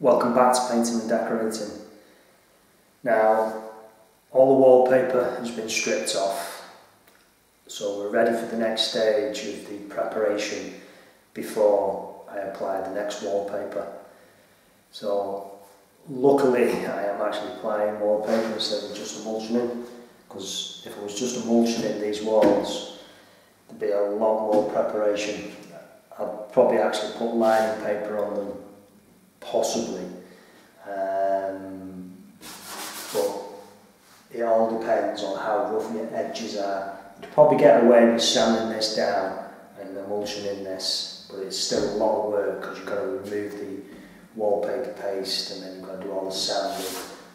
Welcome back to Painting and Decorating. Now, all the wallpaper has been stripped off, so we're ready for the next stage of the preparation before I apply the next wallpaper. So, luckily I am actually applying wallpaper instead of just emulsioning, because if it was just emulsioning these walls, there'd be a lot more preparation. I'd probably actually put lining paper on them possibly. Um, but it all depends on how rough your edges are. You'd probably get away with sanding this down and emulsioning this, but it's still a lot of work because you've got to remove the wallpaper paste and then you've got to do all the sanding.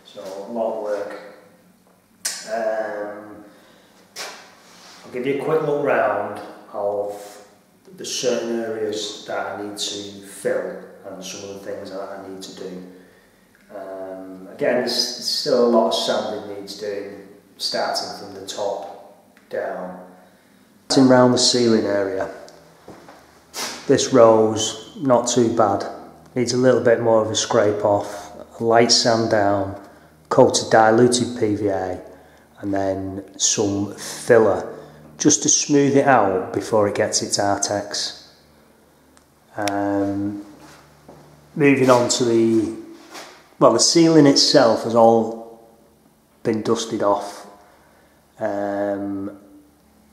So a lot of work. Um, I'll give you a quick look round of the certain areas that I need to fill and some of the things that I need to do. Um, again, there's, still a lot of sanding needs doing, starting from the top down. Starting around the ceiling area, this rose, not too bad. Needs a little bit more of a scrape off, a light sand down, coat of diluted PVA, and then some filler just to smooth it out before it gets its Artex. Um, moving on to the well the ceiling itself has all been dusted off. Um,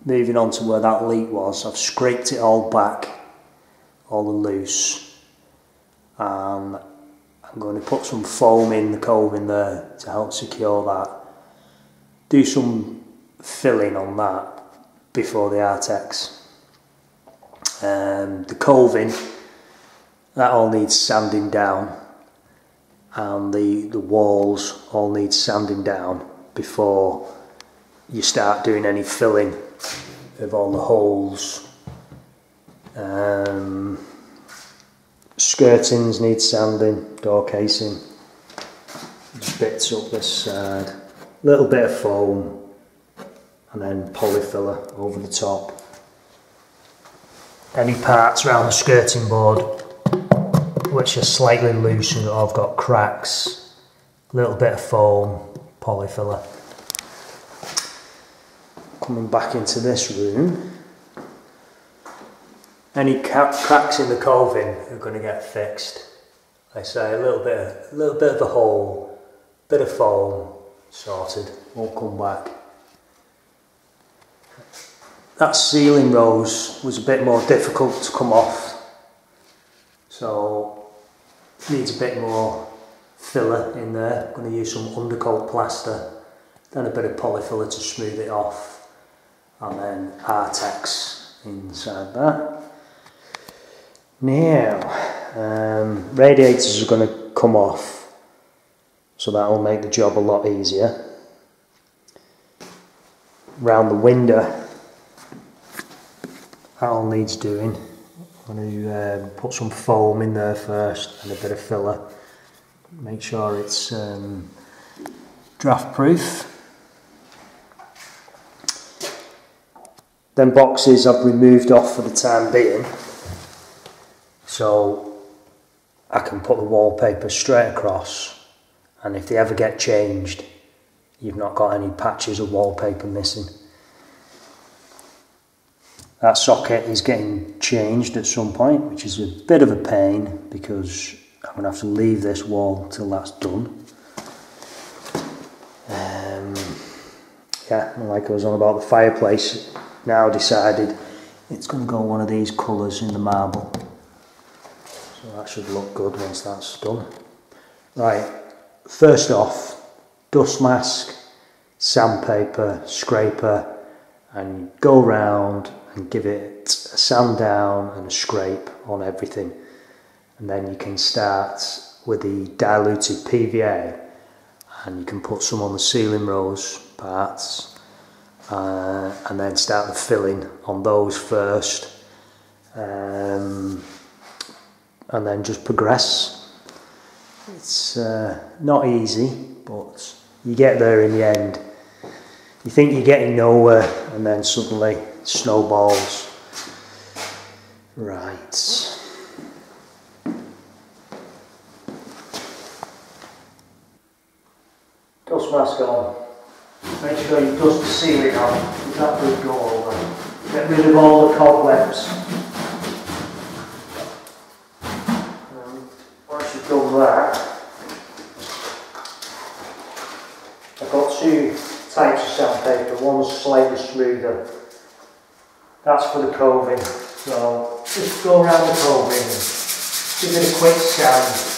moving on to where that leak was I've scraped it all back all the loose. And I'm going to put some foam in the cove in there to help secure that. Do some filling on that before the Artex. Um, the coving that all needs sanding down and the, the walls all need sanding down before you start doing any filling of all the holes. Um, skirtings need sanding, door casing, bits up this side, little bit of foam and then polyfiller over the top. Any parts around the skirting board which are slightly loose and I've got cracks, a little bit of foam, polyfiller. Coming back into this room, any cracks in the coving are going to get fixed. I say a little bit, of, a little bit of a hole, bit of foam, sorted, won't come back. That ceiling rose was a bit more difficult to come off so needs a bit more filler in there. I'm going to use some undercoat plaster, then a bit of polyfiller to smooth it off, and then Artex inside that. Now, um, radiators are going to come off, so that will make the job a lot easier. Round the window, that all needs doing. I'm going to um, put some foam in there first and a bit of filler. Make sure it's um, draft proof. Then boxes I've removed off for the time being. So I can put the wallpaper straight across and if they ever get changed you've not got any patches of wallpaper missing. That socket is getting changed at some point, which is a bit of a pain because I'm going to have to leave this wall till that's done. Um, yeah, like I was on about the fireplace, now decided it's going to go one of these colours in the marble. So that should look good once that's done. Right, first off, dust mask, sandpaper, scraper, and go round and give it a sand down and a scrape on everything. And then you can start with the diluted PVA and you can put some on the ceiling rose parts uh, and then start the filling on those first um, and then just progress. It's uh, not easy but you get there in the end. You think you're getting nowhere and then suddenly snowballs. Right. Dust mask on. Make sure you dust the ceiling off because that good, go over. Get rid of all the cobwebs. Um, once you've done that, I've got two types of sandpaper. One's slightly smoother that's for the coving. So just go around the coving give it a quick scan.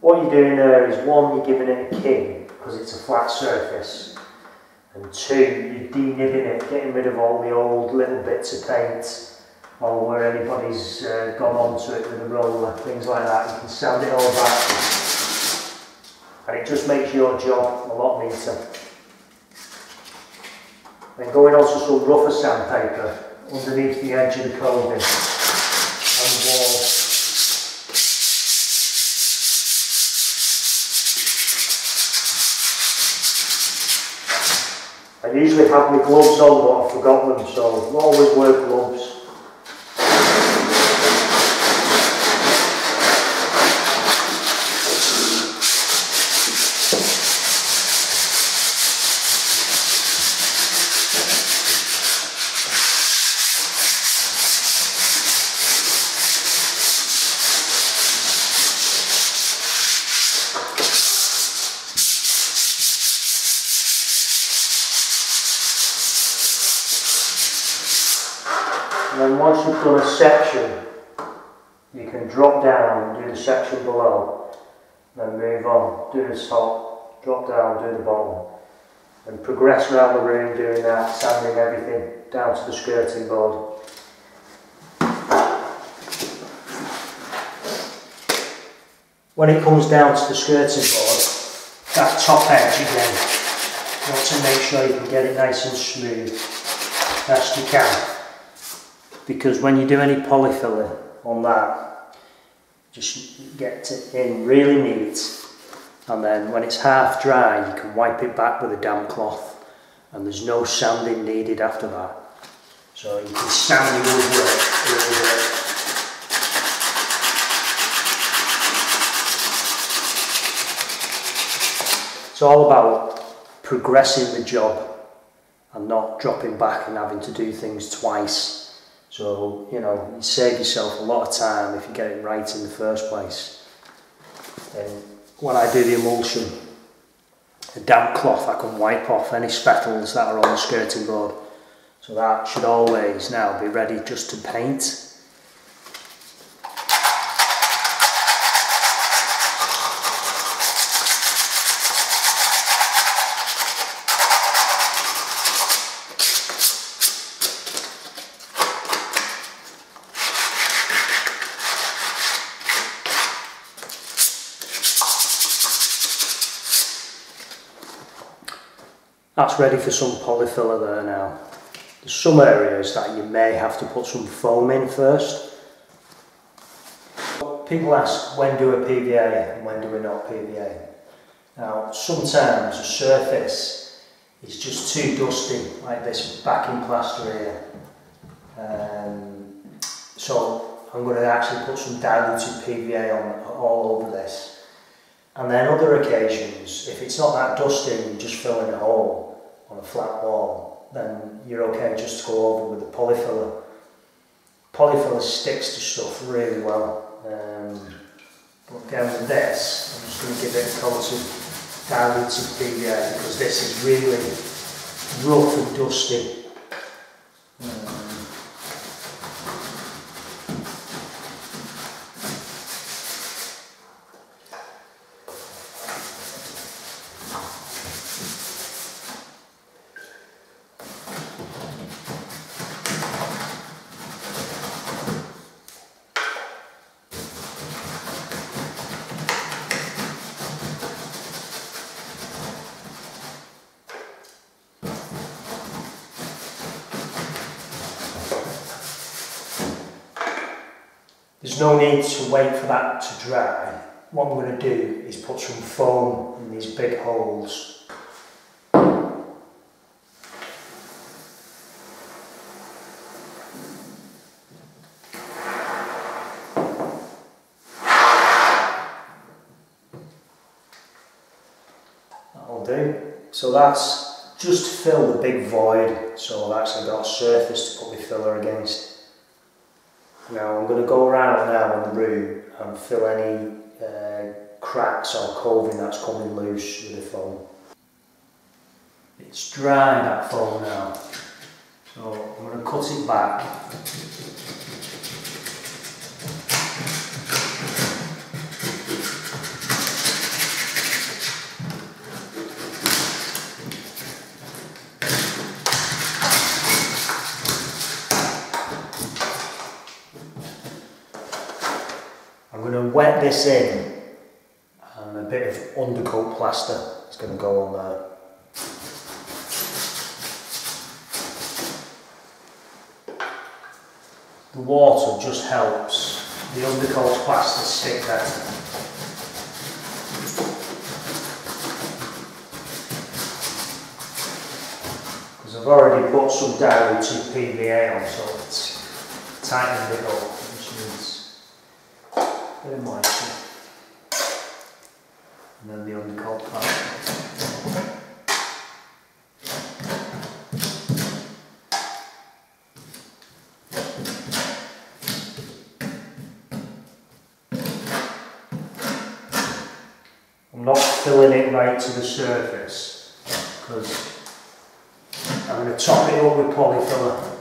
What you're doing there is one, you're giving it a king because it's a flat surface, and two, you're denibbing it, getting rid of all the old little bits of paint or where anybody's uh, gone onto it with a roller, things like that. You can sand it all back, and it just makes your job a lot neater. Then going on to some rougher sandpaper underneath the edge of the coving I usually have my gloves on but I've forgotten them so always wear gloves. And then once you've done a section, you can drop down and do the section below. Then move on, do the top, drop down, do the bottom. And progress around the room doing that, sanding everything down to the skirting board. When it comes down to the skirting board, that top edge again, you want to make sure you can get it nice and smooth, best you can because when you do any polyfilling on that, just get it in really neat and then when it's half dry you can wipe it back with a damp cloth and there's no sanding needed after that. So you can sand your woodwork good. It's all about progressing the job and not dropping back and having to do things twice so, you know, you save yourself a lot of time if you get it right in the first place. And when I do the emulsion, a damp cloth I can wipe off any speckles that are on the skirting board. So that should always now be ready just to paint. That's ready for some polyfiller there now. There's some areas that you may have to put some foam in first. People ask when do a PVA and when do we not PVA. Now sometimes a surface is just too dusty like this backing plaster here. Um, so I'm going to actually put some diluted PVA on all over this. And then other occasions, if it's not that dusty you just fill in a hole on a flat wall, then you're okay just to go over with the polyfiller. Polyfiller sticks to stuff really well. Um, but again with this, I'm just going to give it a coat of diluted PVA because this is really rough and dusty. There's no need to wait for that to dry. What we're going to do is put some foam in these big holes. That'll do. So that's just to fill the big void, so I've actually got a surface to put my filler against. Now I'm going to go around now in the room and fill any uh, cracks or coving that's coming loose with the foam. It's dry that foam now, so I'm going to cut it back this in and a bit of undercoat plaster is going to go on there. The water just helps the undercoat plaster stick better. Because I've already put some diluted PVA on so it's tightening it up. And then the undercoat part. I'm not filling it right to the surface because I'm going to top it up with polyfiller.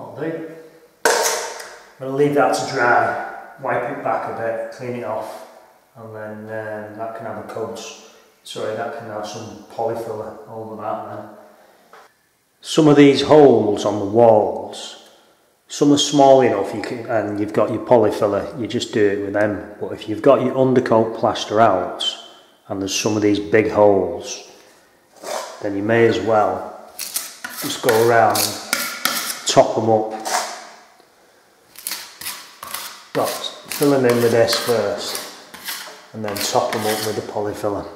I'm going to leave that to dry, wipe it back a bit, clean it off, and then um, that can have a coat. Sorry, that can have some polyfiller over that then. Some of these holes on the walls, some are small enough you can, and you've got your polyfiller, you just do it with them. But if you've got your undercoat plaster out, and there's some of these big holes, then you may as well just go around top them up Right, fill them in with this first and then top them up with the polyfiller.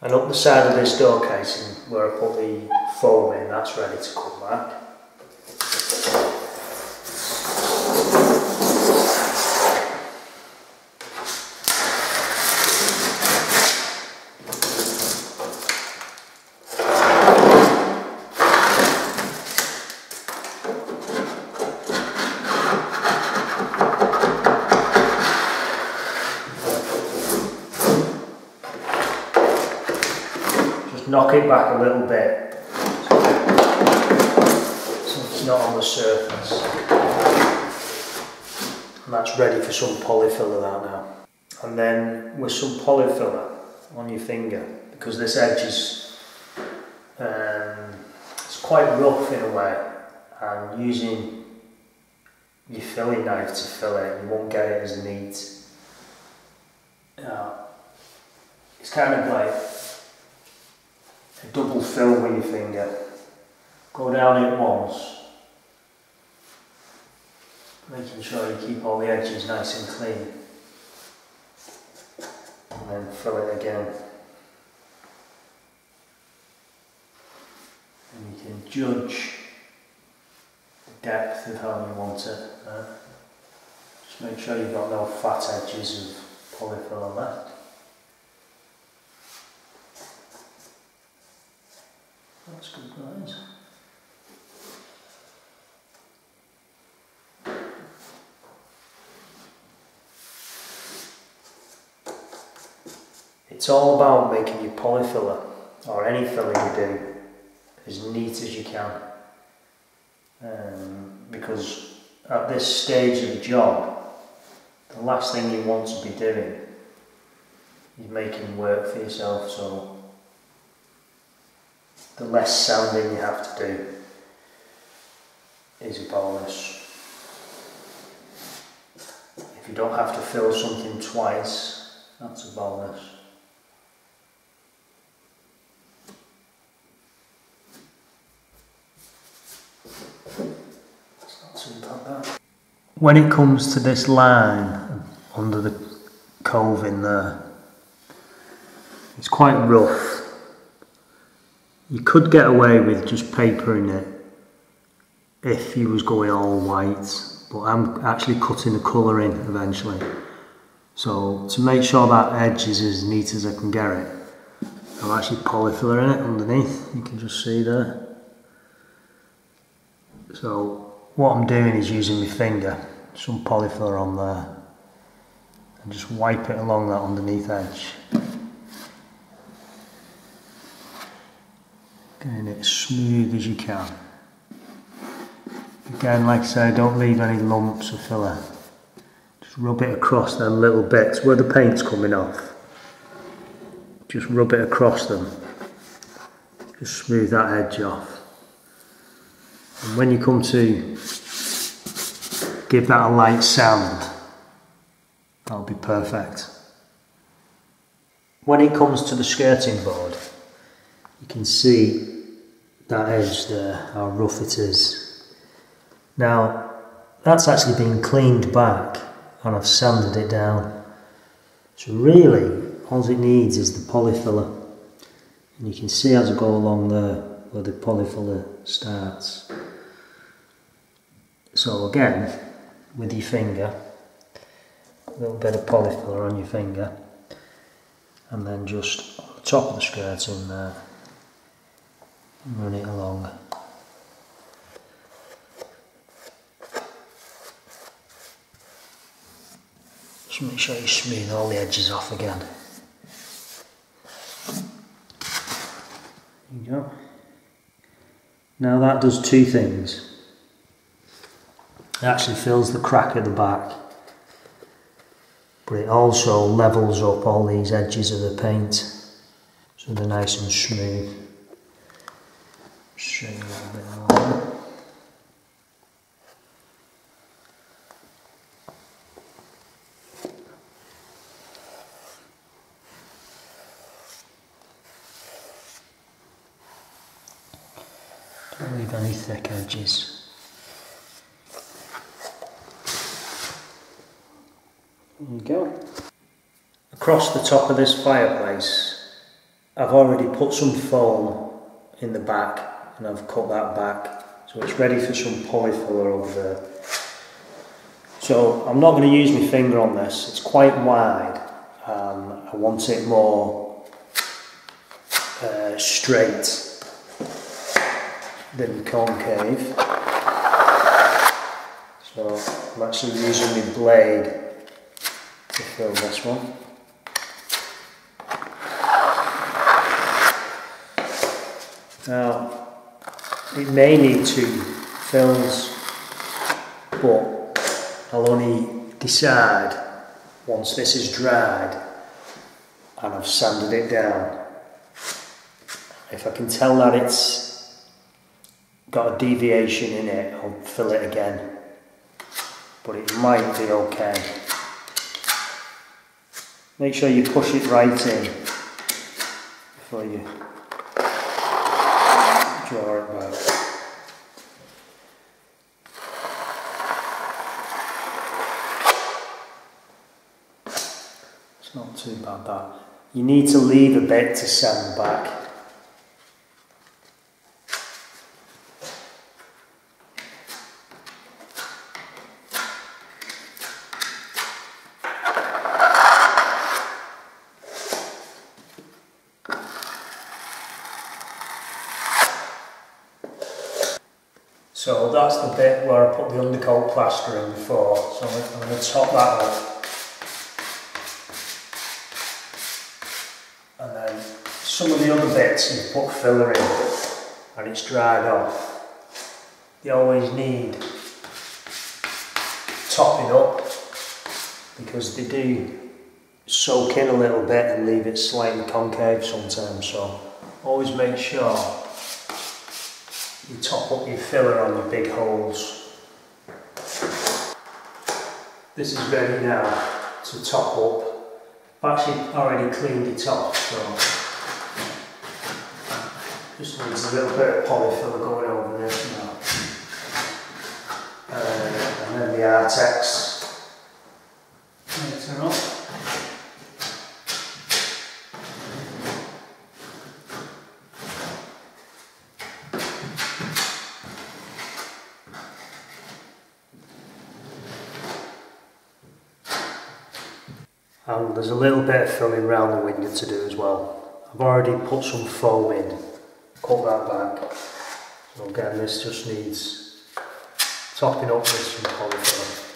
And up the side of this door casing where I put the foam in, that's ready to come back. It back a little bit so it's not on the surface. And that's ready for some polyfiller that now. And then with some polyfiller on your finger, because this edge is um, it's quite rough in a way, and using your filling knife to fill it, you won't get it as neat. Uh, it's kind of like double fill with your finger. Go down it once, making sure you keep all the edges nice and clean. And then fill it again. And you can judge the depth of how you want it. Just make sure you've got no fat edges of polyfill left. That's good, guys. It's all about making your polyfiller, or any filling you do, as neat as you can. Um, because at this stage of the job, the last thing you want to be doing is making work for yourself, so the less sanding you have to do is a bonus. If you don't have to fill something twice, that's a bonus. When it comes to this line under the cove in there, it's quite rough. You could get away with just papering it if you was going all white, but I'm actually cutting the colour in eventually. So to make sure that edge is as neat as I can get it, I'm actually polyfilling it underneath, you can just see there. So what I'm doing is using my finger, some polyfiller on there, and just wipe it along that underneath edge. Getting it smooth as you can. Again, like I say, don't leave any lumps of filler. Just rub it across them little bits where the paint's coming off. Just rub it across them. Just smooth that edge off. And when you come to give that a light sand, that'll be perfect. When it comes to the skirting board, you can see that edge there, how rough it is. Now, that's actually been cleaned back and I've sanded it down. So really, all it needs is the polyfiller. And you can see as I go along there where the polyfiller starts. So again, with your finger, a little bit of polyfiller on your finger, and then just on the top of the skirt in there, run it along. Just make sure you smooth all the edges off again. There you go. Now that does two things. It actually fills the crack at the back, but it also levels up all these edges of the paint so they're nice and smooth show you a little bit more. Don't leave any thick edges. There you go. Across the top of this fireplace, I've already put some foam in the back and I've cut that back so it's ready for some polyfiller over there. So I'm not going to use my finger on this, it's quite wide. Um, I want it more uh, straight than concave. So I'm actually using my blade to fill this one. Now, it may need two fills, but I'll only decide once this is dried and I've sanded it down. If I can tell that it's got a deviation in it, I'll fill it again. But it might be okay. Make sure you push it right in before you it. It's not too bad that. You need to leave a bit to sand back. So that's the bit where I put the undercoat plaster in before. So I'm going to top that up. And then some of the other bits you put filler in and it's dried off. You always need topping up because they do soak in a little bit and leave it slightly concave sometimes. So always make sure you top up your filler on your big holes. This is ready now to top up. I've actually already cleaned it off, so just needs a little bit of polyfiller going over this now. Uh, and then the Artex. Turn up. And there's a little bit of filling around the window to do as well. I've already put some foam in, cut that back. So again, this just needs topping up with some polyfiller.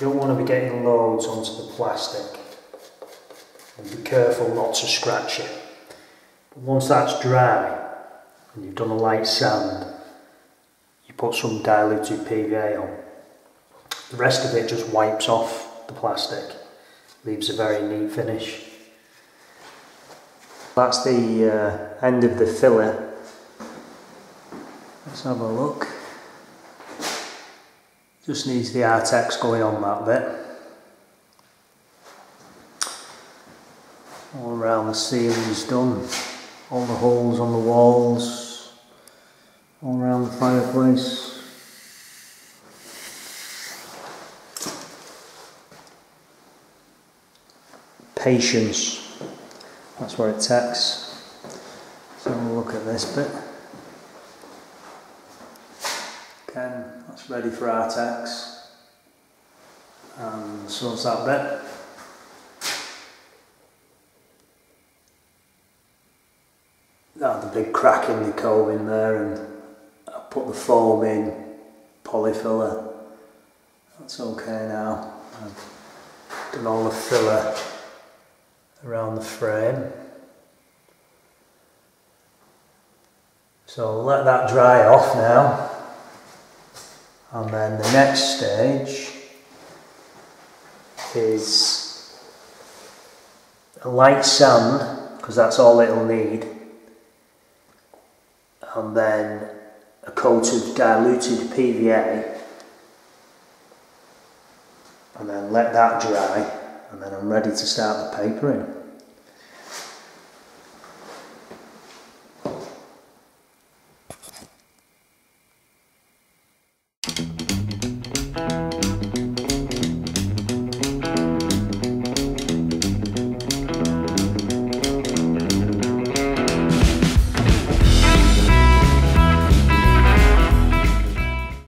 You don't want to be getting loads onto the plastic. And be careful not to scratch it. But once that's dry, and you've done a light sand, you put some diluted PVA on. The rest of it just wipes off the plastic, leaves a very neat finish. That's the uh, end of the filler. Let's have a look. Just needs the Artex going on that bit. All around the ceiling's done. All the holes on the walls. All around the fireplace. Patience. That's where it takes. So we'll look at this bit. Ready for Artex. And um, so is that bit. Now the big crack in the cove in there and I put the foam in, polyfiller. That's okay now. I've done all the filler around the frame. So I'll let that dry off now. And then the next stage is a light sand, because that's all it'll need, and then a coat of diluted PVA, and then let that dry, and then I'm ready to start the papering.